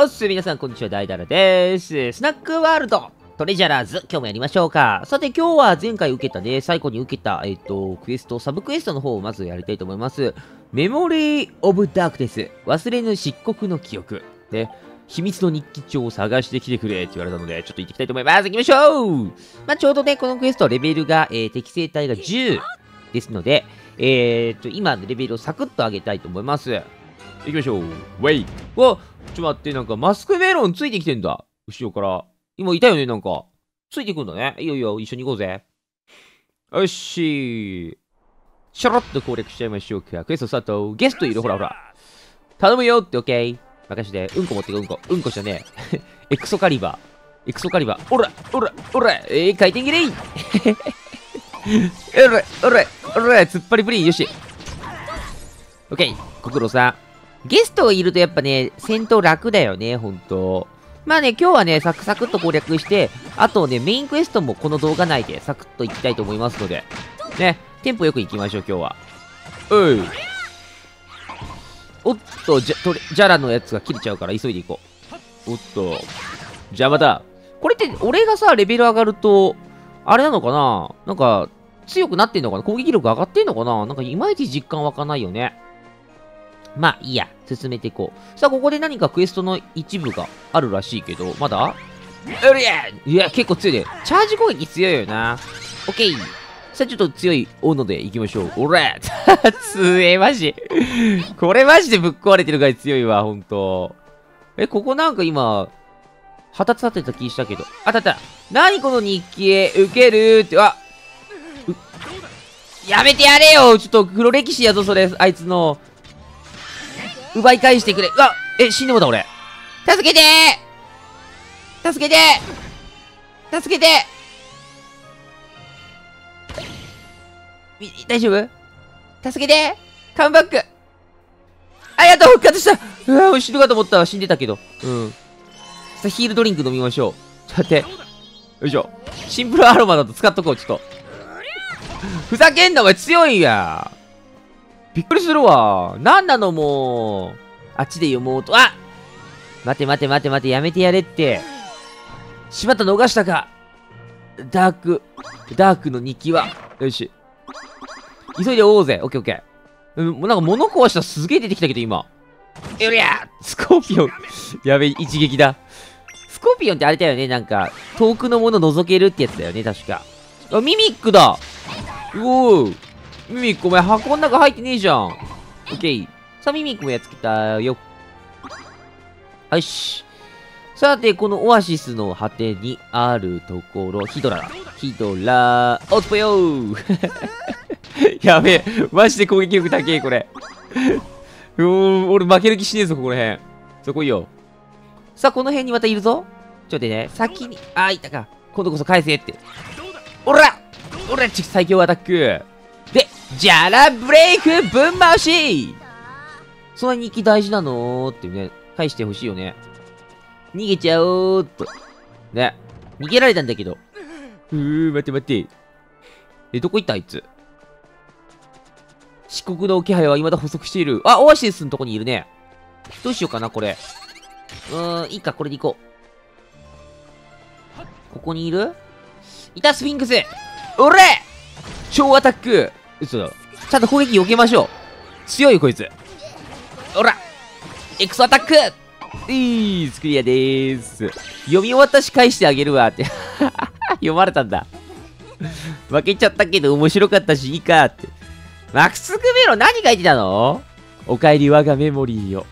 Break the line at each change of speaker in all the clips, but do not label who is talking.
おっす、皆さん、こんにちは、大だらです。スナックワールドトレジャラーズ、今日もやりましょうか。さて、今日は前回受けたね、最後に受けた、えっ、と、クエスト、サブクエストの方をまずやりたいと思います。 Memory of Dark です。忘れぬ漆黒の記憶。ね。秘密の日記帳を探してきてくれって言われたので、ちょっと行ってきたいと思います。行きましょうまあ、ちょうどね、このクエスト、レベルが、えー、適正帯が10ですので、えー、っと、今レベルをサクッと上げたいと思います。行きましょう。ウェイわちょっと待って、なんかマスクメロンついてきてんだ。後ろから。今いたよね、なんか。ついてくんだね。いいよいいよ、一緒に行こうぜ。よししょろっと攻略しちゃいましょうか。クエストスタート。ゲストいる？ほらほら。頼むよってオッケー。任して。うんこ持ってこ、うんこ。うんこしたね。エクソカリバー。エクソカリバー。おらおらおらえー、回転切れい おらおらおら突っ張りプリンよし。オッケー。ご苦労さん。ゲストがいるとやっぱね、戦闘楽だよね、ほんと。まあね、今日はね、サクサクっと攻略して、あとね、メインクエストもこの動画内でサクッといきたいと思いますので、ね、テンポよくいきましょう、今日は。うい。おっと、じゃ、とジャラのやつが切れちゃうから急いでいこう。おっと、邪魔だ。これって、俺がさ、レベル上がると、あれなのかな？なんか、強くなってんのかな？攻撃力上がってんのかな？なんかいまいち実感湧かないよね。まあいいや、進めていこう。さあ、ここで何かクエストの一部があるらしいけど、まだ？うりゃいや、結構強いね。チャージ攻撃強いよな。オッケー。さあ、ちょっと強い斧で行きましょう。おら 強え、マジ。これマジでぶっ壊れてるぐら強いわ、ほんと。え、ここなんか今、旗立てた気したけど。あったった。何この日記へ受けるって、あやめてやれよちょっと黒歴史やぞ、それ、あいつの。奪い返してくれ。うわえ、死んでもだ、俺。助けてー助けてー助けて大丈夫？助けてカムバックありがとう復活したうわ死ぬかと思ったわ。死んでたけど。うん。さあ、ヒールドリンク飲みましょう。ちょっと待って。よいしょ。シンプルアロマだと使っとこう、ちょっと。ふざけんな、お前強いや。びっくりするわ。なんなのもう。あっちで読もうと。あ待て待て待て待て、やめてやれって。しまった、逃したか。ダーク、ダークの日記は。よし。急いで追おうぜ。オッケーオッケー。うん、なんか物壊したらすげえ出てきたけど、今。よりゃスコーピオン。やべえ、一撃だ。スコーピオンってあれだよね、なんか、遠くのもの覗けるってやつだよね、確か。あ、ミミックだうおーミミックお前箱の中入ってねえじゃん。オッケー。さあ、ミミックもやっつけたよ。よし。さて、このオアシスの果てにあるところ、ヒドラだ。ヒドラー、おつぽよー やべえ。マジで攻撃力高え、これ。うーん、俺負ける気しねえぞ、ここら辺。そこいいよ。さあ、この辺にまたいるぞ。ちょっとね、先に、あ、いたか。今度こそ返せって。おらおら最強アタックで、ジャラブレイクぶん回しそんなに日記大事なの？ってね、返してほしいよね。逃げちゃおうっと。ね。逃げられたんだけど。うー、待って待って。え、どこ行ったあいつ？四国の気配は未だ補足している。あ、オアシスのとこにいるね。どうしようかな、これ。うーん、いいか、これで行こう。ここにいる？いた、スフィンクスおれ超アタック嘘だ。ちゃんと攻撃避けましょう。強いよ、こいつ。ほらエクソアタックいいスクリアでーす。読み終わったし返してあげるわって 読まれたんだ。負けちゃったけど面白かったしいいかって。マックスクメロ何書いてたの？おかえり我がメモリーを。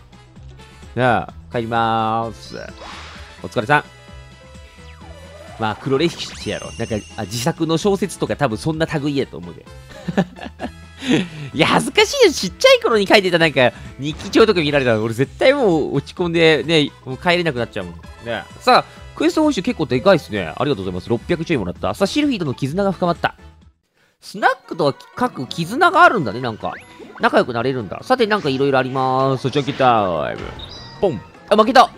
なあ、帰りまーす。お疲れさん。まあ、黒歴史やろ。なんかあ、自作の小説とか多分そんな類やと思うで。いや、恥ずかしいよ。ちっちゃい頃に書いてたなんか、日記帳とか見られたら、俺絶対もう落ち込んでね、もう帰れなくなっちゃうもん。ね。さあ、クエスト報酬結構でかいっすね。ありがとうございます。600ちょいもらった。さあ、シルフィーとの絆が深まった。スナックとは書く絆があるんだね、なんか。仲良くなれるんだ。さて、なんかいろいろありまーす。チョキタイム。ポン。あ、負けた。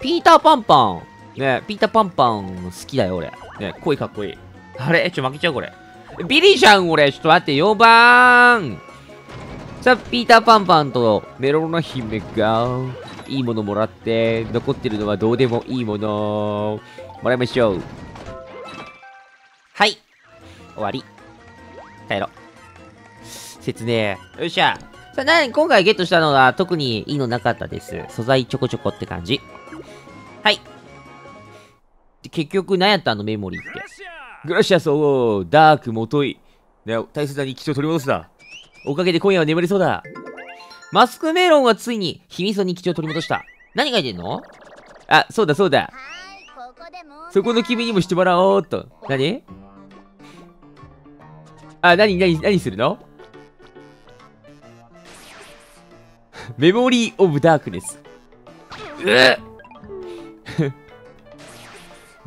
ピーターパンパン。ねえ、ピーターパンパン好きだよ、俺。ね、声かっこいい。あれ？ちょ、負けちゃう、これ。ビリじゃん、俺。ちょっと待って、4番さあ、ピーターパンパンとメロロの姫が、いいものもらって、残ってるのはどうでもいいもの。もらいましょう。はい。終わり。帰ろ。説明。よっしゃ。さあ、なに、今回ゲットしたのは特にいいのなかったです。素材ちょこちょこって感じ。はい。結局、何やったあのメモリーって。グラシアスおーダークもとい。大切な日記を取り戻すだ。おかげで今夜は眠れそうだ。マスクメロンはついに秘密の日記を取り戻した。何書いてんの？あ、そうだそうだ。そこの君にもしてもらおうと。何？あ、何、何、何するの？メモリー・オブ・ダークネス。うっ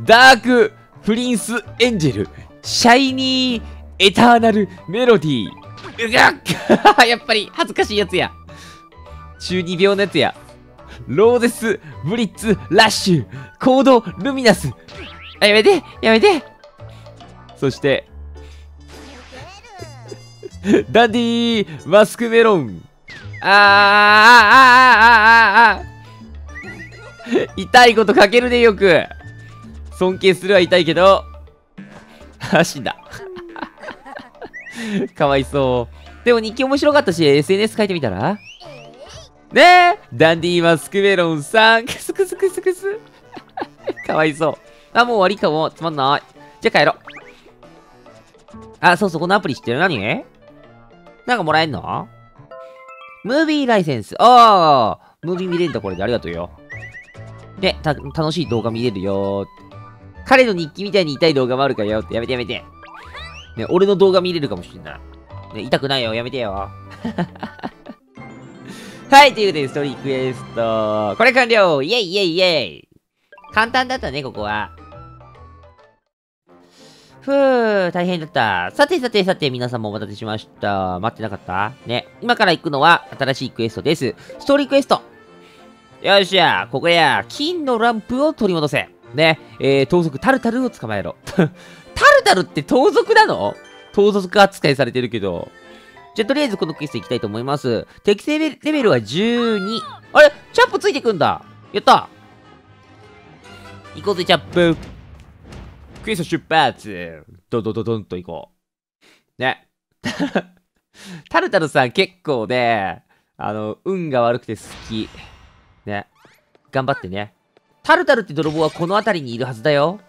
ダーク・プリンス・エンジェル。シャイニー・エターナル・メロディー。うがっ やっぱり恥ずかしいやつや。中二病のやつや。ローゼス、ブリッツ、ラッシュ、コード、ルミナス。あ、やめてやめてそして、ダディー、マスクメロン。あーあーあああー痛いこと書けるね、よく。尊敬するは痛いけど、あ、死んだ。かわいそう。でも日記面白かったし、SNS 書いてみたら？ねえダンディーマスクメロンさん、クスクスクスクス。かわいそう。あ、もう終わりかも。つまんない。じゃあ帰ろう。あ、そうそう、このアプリ知ってる？何？なんかもらえんの？ムービーライセンス。ああ、ムービー見れるんだ、これで。ありがとうよ。で、た、楽しい動画見れるよ。彼の日記みたいに痛い動画もあるからよって。やめてやめて。ね、俺の動画見れるかもしれない。ね、痛くないよ。やめてよ。はい、ということで、ストーリークエスト。これ完了イェイイェイイェイ簡単だったね、ここは。ふぅ、大変だった。さてさてさて、皆さんもお待たせしました。待ってなかった？ね。今から行くのは、新しいクエストです。ストーリークエスト。よっしゃ、ここや、金のランプを取り戻せ。ね、えー、盗賊タルタルを捕まえろ。タルタルって盗賊なの？盗賊扱いされてるけど。じゃ、とりあえずこのクエスト行きたいと思います。適正レベルは12。あれ？チャップついてくんだやった行こうぜ、チャップクエスト出発ドドドドンと行こう。ね。タルタルさん結構ね、あの、運が悪くて好き。ね。頑張ってね。タルタルって泥棒はこの辺りにいるはずだよ。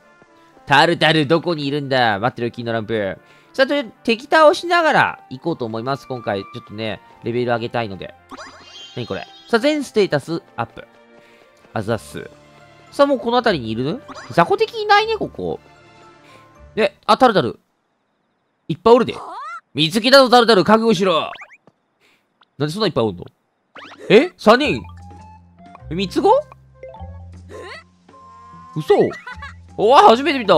タルタルどこにいるんだ？待ってる金のランプ。さあ、と敵倒しながら行こうと思います。今回、ちょっとね、レベル上げたいので。何これ？さあ、全ステータスアップ。あざっす。さあ、もうこの辺りにいる？雑魚敵いないね、ここ。え、あ、タルタル。いっぱいおるで。見つけたぞ、タルタル。覚悟しろ。なんでそんないっぱいおんの？え ?3 人？三つ子？嘘 おわ、初めて見た。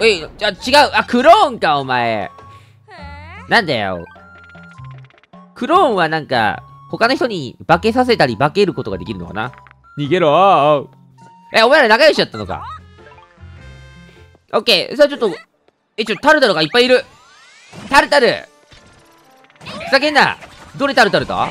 え、じゃ、違う。あ、クローンか、お前。なんだよ。クローンはなんか、他の人に化けさせたり化けることができるのかな？逃げろえ、お前ら仲良しだったのか？オッケー。さあちょっと、え、ちょ、タルタルがいっぱいいる。タルタルふざけんなどれタルタルだ？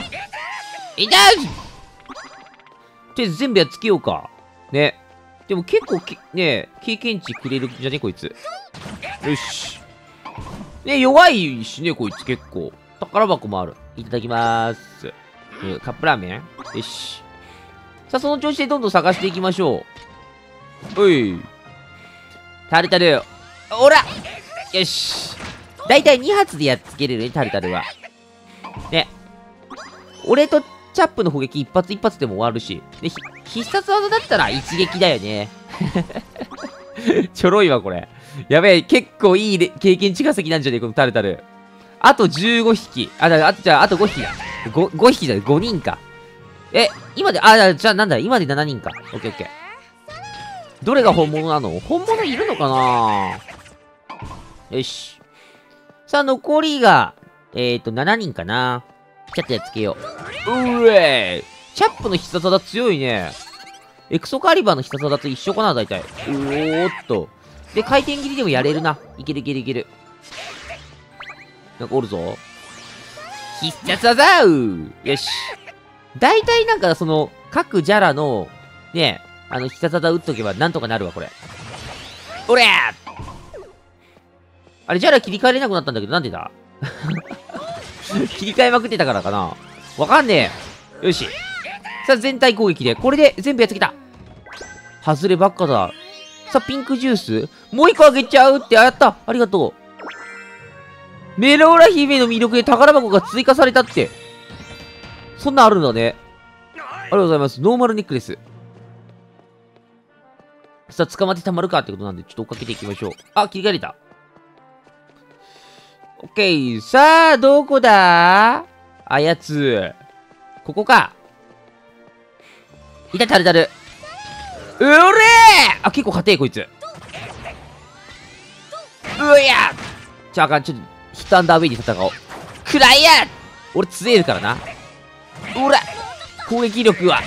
いたいとりあえず全部やっつけようか。ね。でも結構、ね経験値くれるんじゃねこいつ。よし。ね弱いしね、こいつ結構。宝箱もある。いただきまーす。カップラーメン？よし。さあ、その調子でどんどん探していきましょう。おい。タルタル。おらよし。だいたい2発でやっつけれるね、タルタルは。ね。俺とチャップの砲撃一発一発でも終わるし。で、必殺技だったら一撃だよね。ちょろいわ、これ。やべえ、結構いい経験値稼ぎなんじゃねえ、このタルタル。あと15匹。あ、だあ、じゃあ、あと5匹だ。5, 5匹じゃない、5人か。え、今で、あ、じゃあなんだ、今で7人か。オッケーオッケー。どれが本物なの？本物いるのかな？よし。さあ、残りが、えっ、ー、と、7人かな。ちょっとやっつけよう。うえーチャップの必殺技強いね。エクソカリバーの必殺技と一緒かな、大体。おーっと。で、回転切りでもやれるな。いけるいけるいける。なんかおるぞ。必殺技うよし。大体なんかその、各ジャラの、ね、あの、必殺技打っとけばなんとかなるわ、これ。おりゃあれ、ジャラ切り替えれなくなったんだけど、なんでだ？切り替えまくってたからかなわかんねえ。よし。さあ、全体攻撃で。これで全部やっつけた。外ればっかだ。さあ、ピンクジュース？もう一個あげちゃうって、あ、やったありがとう。メローラ姫の魅力で宝箱が追加されたって。そんなんあるんだね。ありがとうございます。ノーマルネックレス。さあ、捕まってたまるかってことなんで、ちょっと追っかけていきましょう。あ、切り替えれた。オッケー。さあ、どこだ？あやつ。ここか。いた、タルタル。うれーあ、結構硬え、こいつ。うやちょ、あかん、ちょっと、ヒットアンダーウェイに戦おう。くらいや俺強えるからな。おら攻撃力は、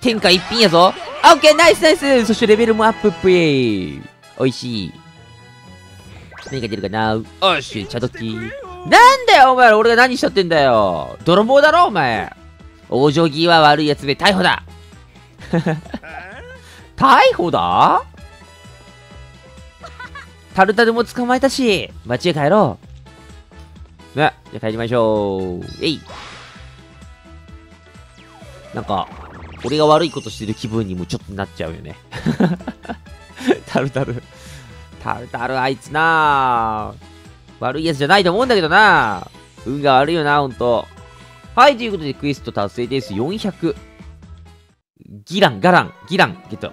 天下一品やぞ。オッケーナイスナイスそしてレベルもアップっぷいおいしい。何が出るかなおし、チャドキなんだよ、お前ら俺が何しちゃってんだよ。泥棒だろ、お前。往生際悪いやつで逮捕だ。逮捕だ？タルタルも捕まえたし、街へ帰ろう。ね、じゃあ帰りましょう。えい。なんか、俺が悪いことしてる気分にもちょっとなっちゃうよね。タルタル。タルタルあいつな悪いやつじゃないと思うんだけどな運が悪いよな、ほんと。はい、ということでクエスト達成です。400。ギラン、ガラン、ギラン、ゲット。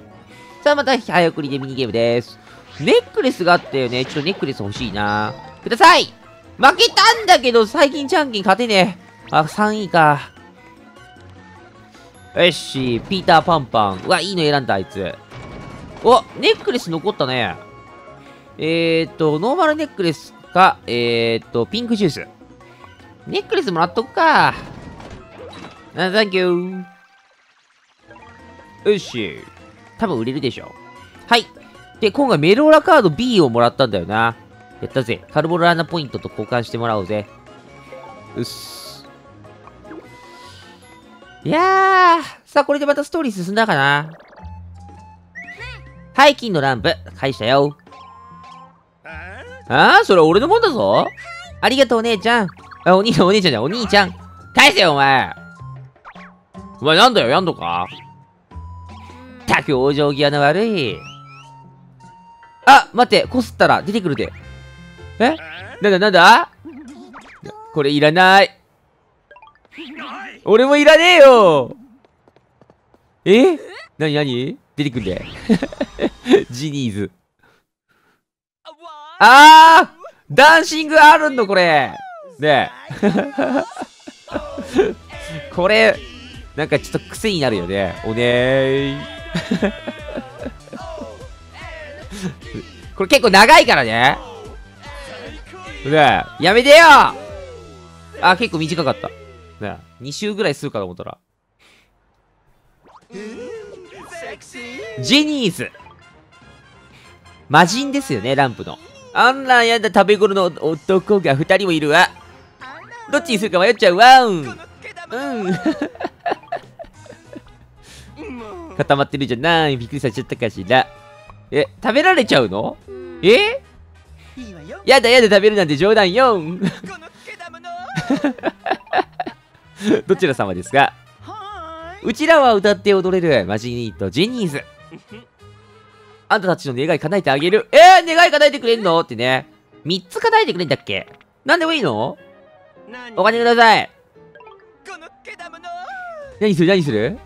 さあ、また早送りでミニゲームです。ネックレスがあったよね。ちょっとネックレス欲しいな。ください負けたんだけど、最近チャンキン勝てねえ。あ、3位か。よし、ピーターパンパン。うわ、いいの選んだ、あいつ。お、ネックレス残ったね。えーっと、ノーマルネックレスか、えーっと、ピンクジュース。ネックレスもらっとくか。あ、サンキュー。よし。多分売れるでしょ。はい。で、今回メローラカード B をもらったんだよな。やったぜ。カルボラーナポイントと交換してもらおうぜ。うっす。いやー、さあこれでまたストーリー進んだかな。はい、金のランプ、返したよ。ああそれ俺のもんだぞ。ありがとう、お姉ちゃん。あ、お兄ちゃん、お姉ちゃんじゃん、お兄ちゃん。返せよ、お前。お前なんだよ、やんのか？たく、往生際の悪い。あ、待って、こすったら出てくるで。え？なんだなんだ？これいらない。俺もいらねえよえ？なになに出てくんで。ジニーズ。あーダンシングあるのこれねえ。これ、なんかちょっと癖になるよね。おねー これ結構長いからね。ねえ、やめてよあ、結構短かった。ね2周ぐらいするかと思ったら。ジェニーズ魔人ですよね、ランプの。あんなやだ食べ頃の男が2人もいるわ。どっちにするか迷っちゃうわうん。うん。固まってるじゃない。びっくりさせちゃったかしら。え、食べられちゃうの？え？やだやだ食べるなんて冗談よ。ん。どちら様ですか？うちらは歌って踊れるマジニートジェニーズ。あんたたちの願い叶えてあげる。えー、願い叶えてくれんの？ってね。3つ叶えてくれんだっけ？なんでもいいの？お金ください。何する？何する？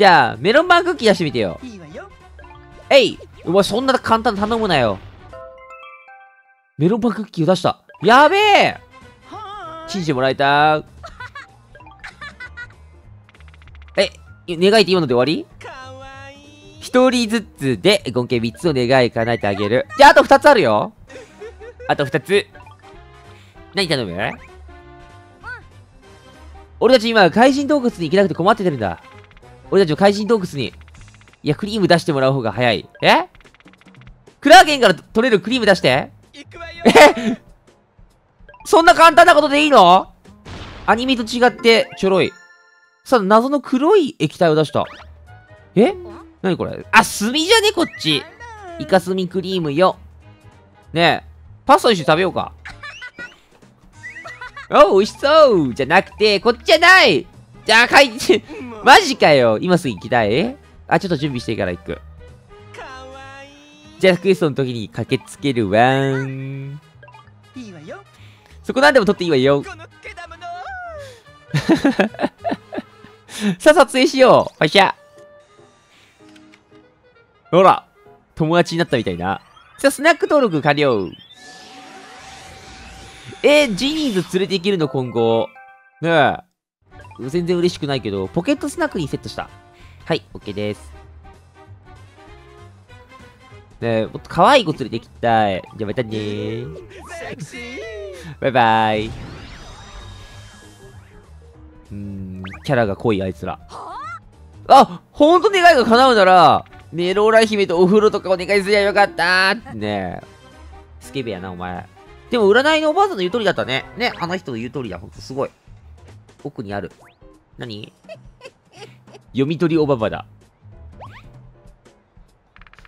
じゃあ、メロンパンクッキー出してみてよ。えいお前そんな簡単頼むなよ。メロンパンクッキーを出した。やべえ信じてもらえたえ、願いって今ので終わり？一人ずつで合計3つの願い叶えてあげる。じゃあ、あと2つあるよ。あと2つ。何頼む？俺たち今、怪人洞窟に行けなくて困っててるんだ。俺たちも怪人洞窟に。いや、クリーム出してもらう方が早い。え？クラーゲンから取れるクリーム出して。え？そんな簡単なことでいいの？アニメと違ってちょろい。さあ、謎の黒い液体を出した。え？なにこれ？あ、炭じゃね？こっち。イカスミクリームよ。ねえ、パスタ一緒に食べようか。お美味しそうじゃなくて、こっちじゃないじゃあ、かい、マジかよ今すぐ行きたい？あ、ちょっと準備してから行く。じゃあ、クエストの時に駆けつけるわーん。
いいわよ
そこなんでも撮っていいわよ。さあ、撮影しよう。ほいしゃ。ほら、友達になったみたいな。さあ、スナック登録完了。えー、ジニーズ連れて行けるの今後。ねえ。全然嬉しくないけど、ポケットスナックにセットした。はい、OK です。ね、もっと可愛い子連れて行きたい。じゃあまたねー。バイバイ。うん、キャラが濃いあいつら。あほんと願いが叶うなら、メローラ姫とお風呂とかお願いすりゃよかったーね。スケベやな、お前。でも占いのおばあさんの言う通りだったね。ね、あの人の言う通りだ。ほんとすごい。奥にある。何？読み取りおばばだ。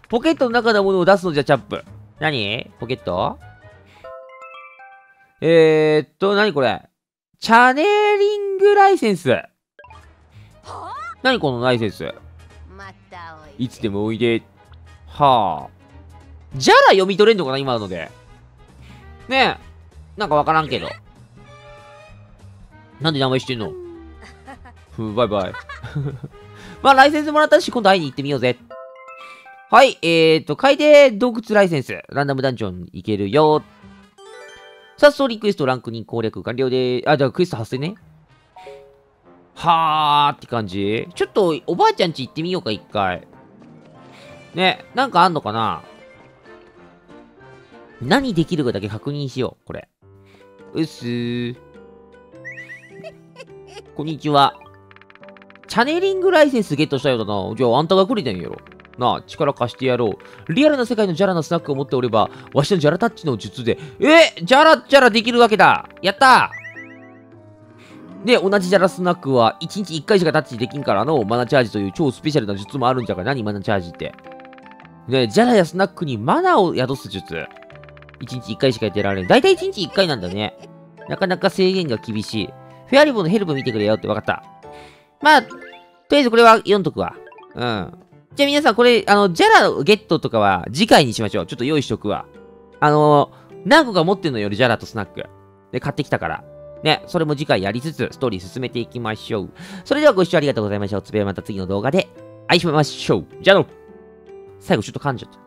ポケットの中のものを出すのじゃ、チャップ。何？ポケット？えー、っと、何これ？チャネリングライセンス。何このライセンス？
い
いつでもおいで。はあ。じゃら読み取れんのかな今ので。ねえ。なんかわからんけど。なんで名前してんの？バイバイ。まあ、ライセンスもらったし、今度会いに行ってみようぜ。はい、えーと、海底洞窟ライセンス。ランダムダンジョン行けるよ。さあ、ストーリークエストランク2攻略完了で、あ、じゃあクエスト発生ね。はーって感じちょっと、おばあちゃんち行ってみようか、一回。ね、なんかあんのかな？何できるかだけ確認しよう、これ。うっすー。こんにちは。チャネリングライセンスゲットしたようだな。じゃあ、あんたがくれてんやろ。なあ、力貸してやろう。リアルな世界のジャラのスナックを持っておれば、わしのジャラタッチの術で、えジャラジャラできるわけだやったで、同じジャラスナックは1日1回しかタッチできんからのマナチャージという超スペシャルな術もあるんじゃが、何マナチャージって。ね、ジャラやスナックにマナを宿す術。1日1回しかやってられん。だいたい1日1回なんだね。なかなか制限が厳しい。フェアリボンのヘルプ見てくれよって分かった。まあ、とりあえずこれは読んどくわ。うん。じゃあ皆さんこれ、あの、ジャラゲットとかは次回にしましょう。ちょっと用意しとくわ。あの何個か持ってんのよ、ジャラとスナック。で、買ってきたから。ね、それも次回やりつつ、ストーリー進めていきましょう。それではご視聴ありがとうございました。おつべはまた次の動画で、会いしましょう。じゃあの、最後ちょっと噛んじゃった。